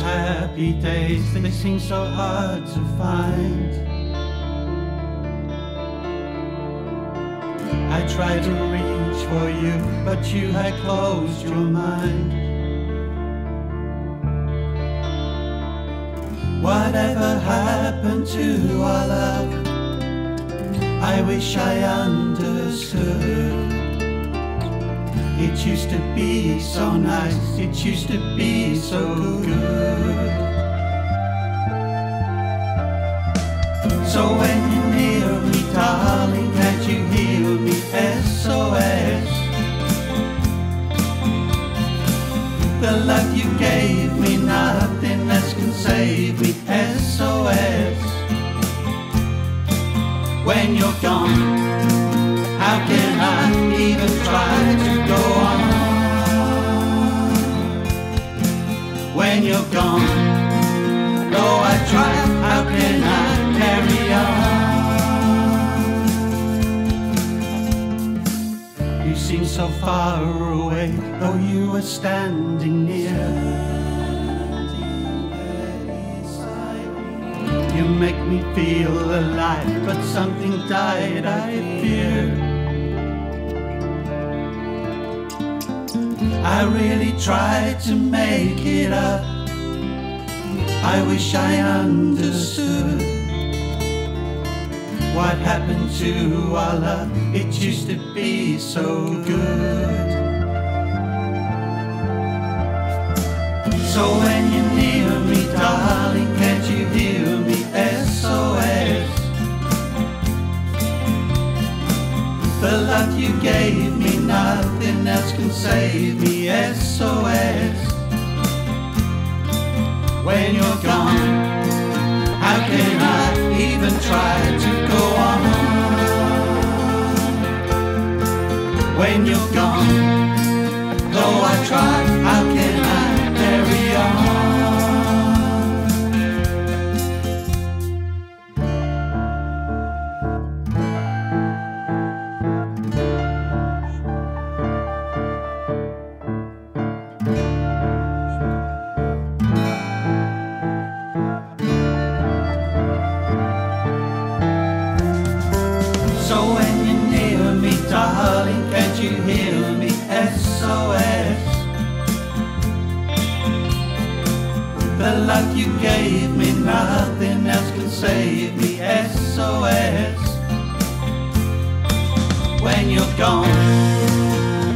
happy days, they seem so hard to find. I tried to reach for you, but you had closed your mind. Whatever happened to our love? I wish I understood. It used to be so nice, it used to be so good. So when you're near me, darling, can't you hear me? SOS. The love you gave me, nothing else can save me. SOS. When you're gone, gone, though I try, how can I carry on? You seem so far away, though you were standing near. You make me feel alive, but something died, I fear. I really tried to make it up. I wish I understood what happened to our love. It used to be so good. So when you're near me, darling, can't you hear me? SOS. The love you gave me, nothing else can save me. SOS. When you're gone, how can I even try to go on? When you're gone, Love you gave me, nothing else can save me. SOS. When you're gone,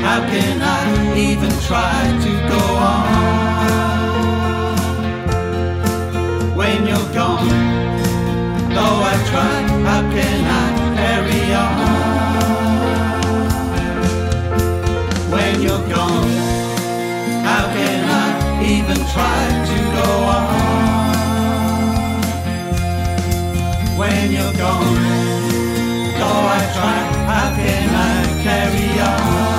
how can I even try to go on? When you're gone, though I try. going. Though I try, how can I carry on?